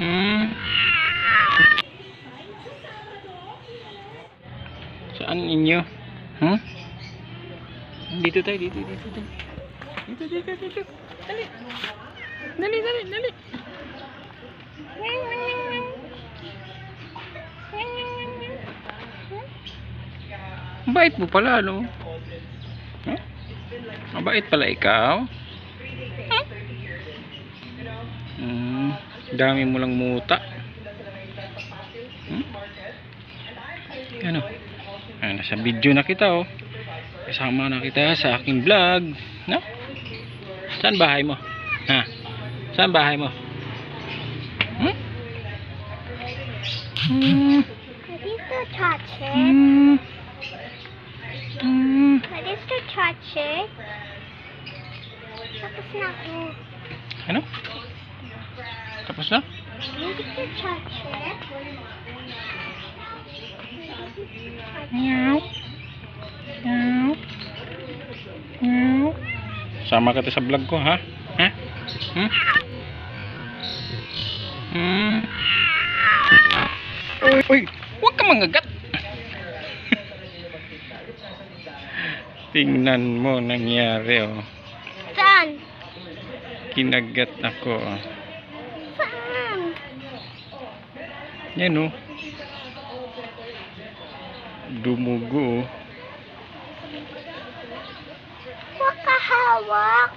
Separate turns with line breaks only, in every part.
Hmm. Saan inyo? Hmm? Dito tayo, dito, dito, dito. Dito, dito, dito. Dali. Dali, dali, dali. Bait mo pala, no? Huh? Mabait pala ikaw. Hmm, dami mo lang muta. Hmm? Ano? Ah, nasa video na kita, oh. Kasama na kita sa aking vlog. No? Saan bahay mo? Ha? Saan bahay mo? Hmm? Hmm. Hmm. Hmm.
Pwede to touch it. Tapos na ako.
Ano? Tapos na? Meow. Meow. Meow. Sama kita sa vlog ko, ha? Ha? Hmm? Hmm? Uy, uy, huwag ka mangagat. Tingnan mo nangyari, oh.
Saan?
Kinagat ako, oh.
Saan?
Yan, oh. Dumugo, oh.
Huwag ka hawak.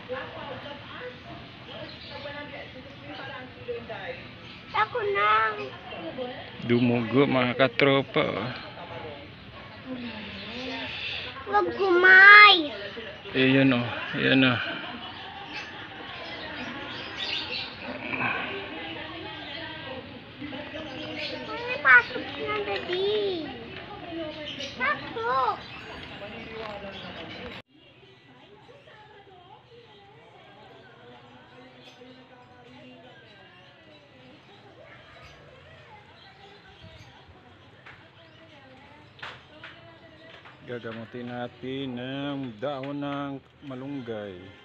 Ako na.
Dumugo, mga katropa, oh.
Huwag kumay.
Ayan, oh. Ayan, oh.
Na, daddy. Pasok.
Gagamutin natin ng dahon ng malunggay.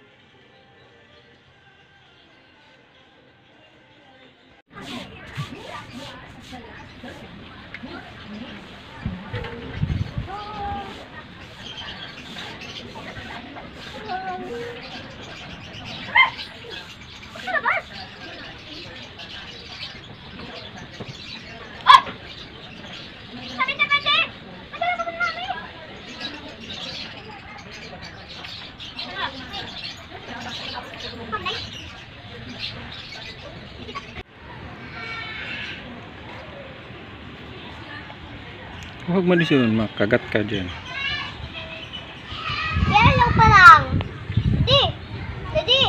Huwag mo yun, makagat ka dyan.
Yellow pa lang. Daddy. Daddy.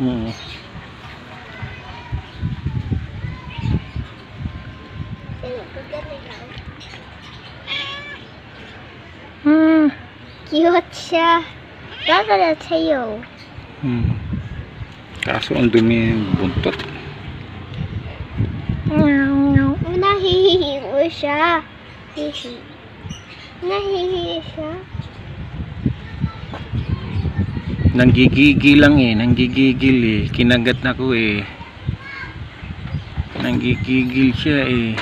Oo. Hmm.
Cute siya. Gagala sa'yo.
Hmm. Kaso ang dumi yung buntot.
Nahihihi mo siya. Hihi. Nahihihi siya.
Nanggigigil lang eh. Nanggigigil eh. Kinagat na ko eh. Nanggigigil siya eh.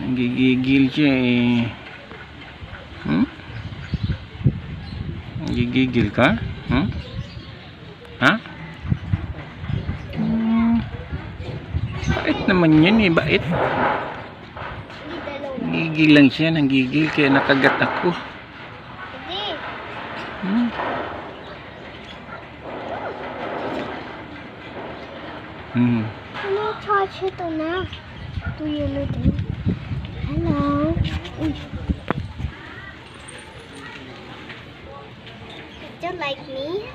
Nanggigigil siya eh. Hmm? Nanggigigil ka? Hmm? Ha? Hmm. Bait naman yan eh. Bait. Gigil lang siya. Nanggigil kaya nakagat ako. Hmm? Hmm.
Ano touch ito na? Ito yellow din. Hello. Uy. You like me?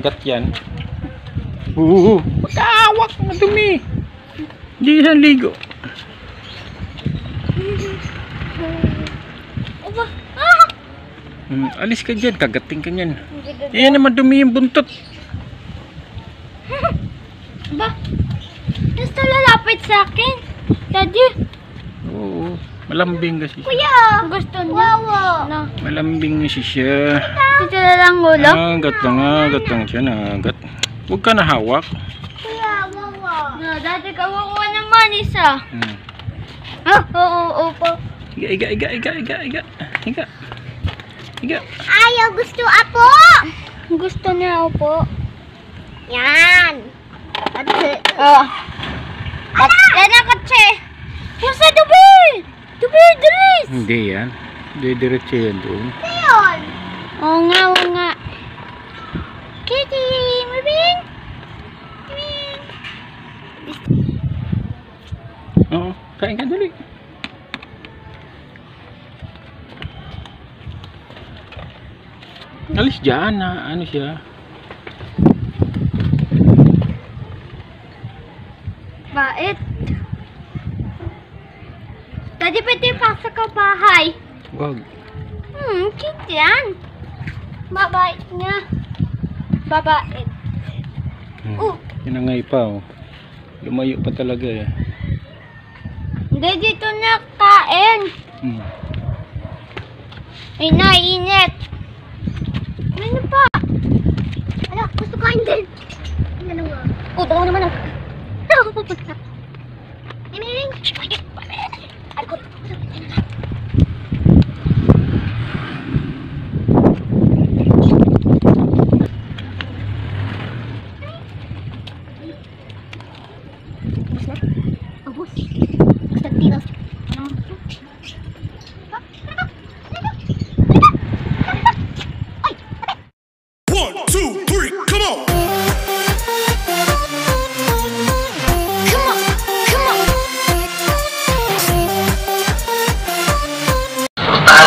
Nangagat yan. Oo, magkawak, madumi. Hindi yan ligo.
Ah!
Hmm, alis ka dyan, kagating ka niyan. Yan naman dumi yung buntot.
Ba? Gusto lalapit sa akin. Daddy.
Oo, malambing kasi. siya.
Kuya. Gusto niya. Na.
Malambing kasi siya.
Dito na lang ulo.
Ah, gat lang ah, gat lang siya. Huwag ka na hawak.
Kuya, wawa. Na, dati kawawa naman isa.
Hmm.
Ah, oo, oo po.
Iga, iga, iga, iga, iga, iga. Iga. Iga.
Ayaw gusto apo. Gusto niya apo. Yan. Katse. Oh. At yan ang katse.
Hindi yan. Didiretso yan doon.
Leon. Oo nga, oo nga. Kitty, mabing. Mabing.
Oo, kain ka dali. Alis dyan na ano siya.
Bait. Daddy, pwede pasok ka bahay.
Wag.
Hmm, cute yan. Babait niya. Babait.
Hmm.
Oh.
Tinangay pa oh. Lumayo pa talaga eh.
Hindi, dito na kain.
Hmm.
Ay, naiinit. Ano pa? Ala, gusto kain din. Ano nga? Oh, dalawa naman ang... Ano ko pupunta? Miming!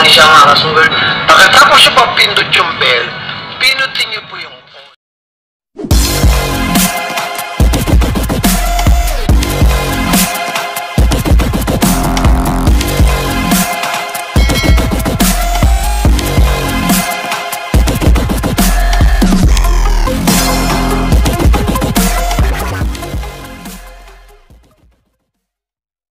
Niyo siya mga kasunggal. Pagkatapos siya papindot yung bell, pinutin niyo